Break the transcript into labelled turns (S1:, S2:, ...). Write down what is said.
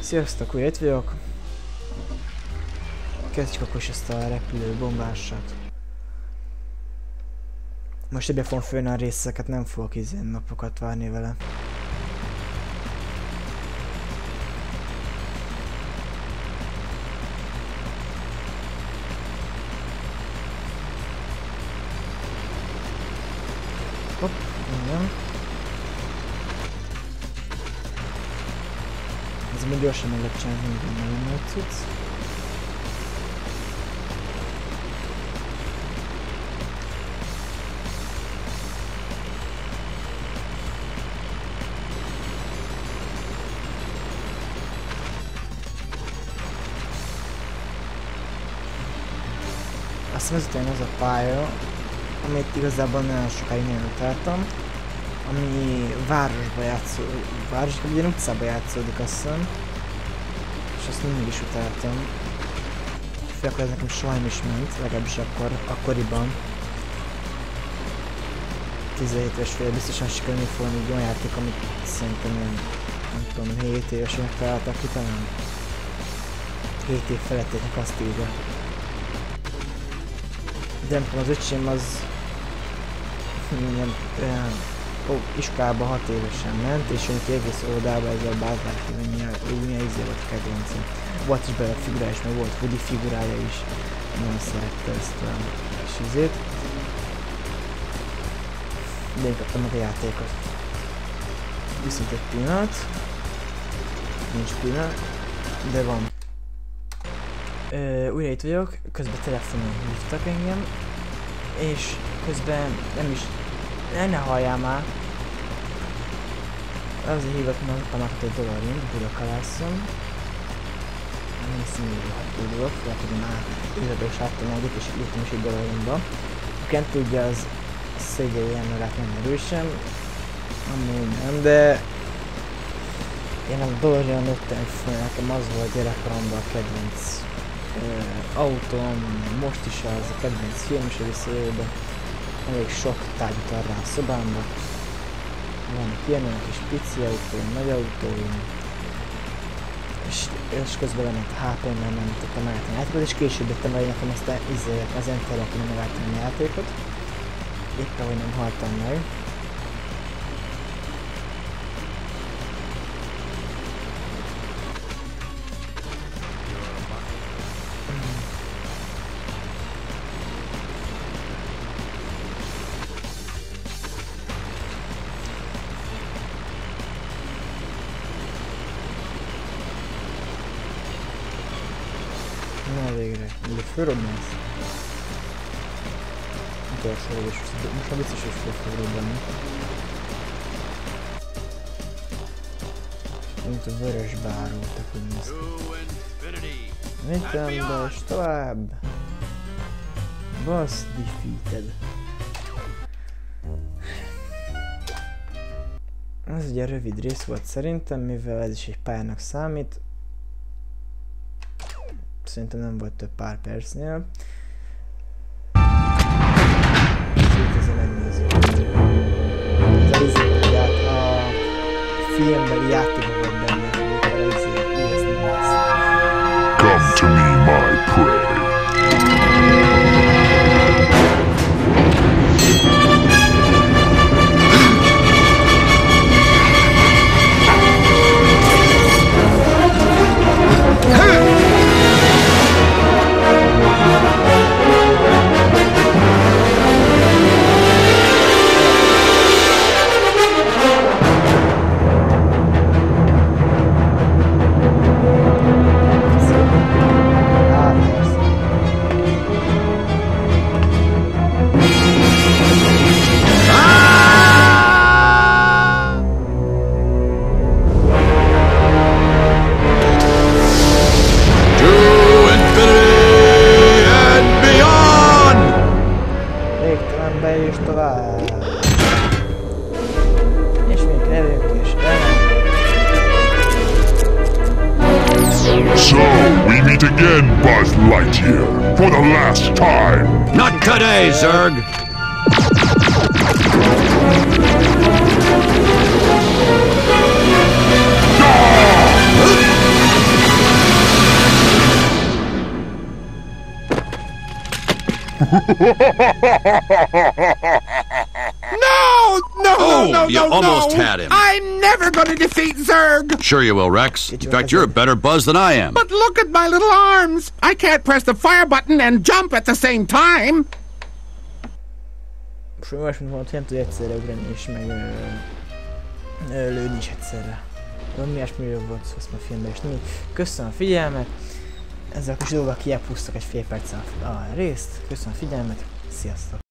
S1: Sziasztok, újra itt vagyok. Kezdjük akkor is ezt a repülő bombásat. Most ebben fogom fölni a részeket, nem fogok izén napokat várni vele. Igen. Ez még gyorsan meg lehet csinálni, minden nagyon nagy cucc. Azt hiszem ezután az a pálya, amit igazából nagyon sokáig nagyon utáltam, ami városba játszódik, városba, ugye utcába játszódik azt hiszem, és azt mindig is utáltam. Főleg, ez nekem soha nem is ment, legalábbis akkor, akkoriban. 17 éves fél biztosan sikerülni fog egy olyan játék, amit szerintem én, nem tudom, 7 évesnek találtak ki talán. 7 év felettének azt írja. De nem tudom, az öcsém az ilyen, olyan, ó, iskolába 6 évesen ment, és ő egész oldalba ez a bázlás, hogy milyen, milyen izé volt kedvencem. Volt is belőle figurá is, meg volt Woody figurája is. Nem szerette ezt a kis izét. De én kaptam meg a játékot. Viszont egy pillanat. Nincs pillanat. De van. Ö, újra itt vagyok, közben telefonon hívtak engem, és közben nem is, ne, ne halljál már. Azért hívott, mert kaptam egy dollárint, Budakalászon. Nem hiszem, hogy hogy már üzletbe is láttam meg és írtam is egy dollarinba. Ken tudja, az szégyei emellett nem erősen, amúgy nem, de én a dollárján nőttem fel, nekem az volt gyerekkoromban a kedvenc uh, autóm, most is az a kedvenc film is részében. Elég sok tárgyat arra a szobámba. Vannak ilyen olyan kis pici autóim, nagy autóim. És, és közben lenne a HP-n, mert nem tudtam megállítani a játékot, és később jöttem el, nekem ezt a, izé, az enterre kéne megállítani a játékot. Éppen, hogy nem haltam meg. Na végre, ugye fölrobbansz. Utolsó, és most már biztos, hogy fog robbanni. Mint a vörös báró, te hogy néz ki. És tovább! Boss defeated. Ez ugye rövid rész volt szerintem, mivel ez is egy pályának számít, szerintem nem volt több pár percnél.
S2: meet again, Buzz Lightyear, for the last time.
S3: Not today, Zurg. Ha ha ha ha ha ha ha ha ha ha!
S4: No! No,
S3: Oh,
S4: no, no,
S3: you
S4: no,
S3: almost
S4: no.
S3: had him.
S4: I'm never gonna defeat Zurg!
S3: Sure you will, Rex.
S1: Did
S3: In fact, you're a better Buzz than I am.
S4: But look at my little arms! I can't press the fire button and jump at the same time!
S1: Most olyasmit mondott, nem tud egyszerre ugrani és meg ö, ö, lőni is egyszerre. Valami ilyesmiről volt szó, azt már a filmben is. Nem. Köszönöm a figyelmet. Ezzel a kis dolgok kiepúsztak egy fél perccel a a részt. Köszönöm a figyelmet. Sziasztok!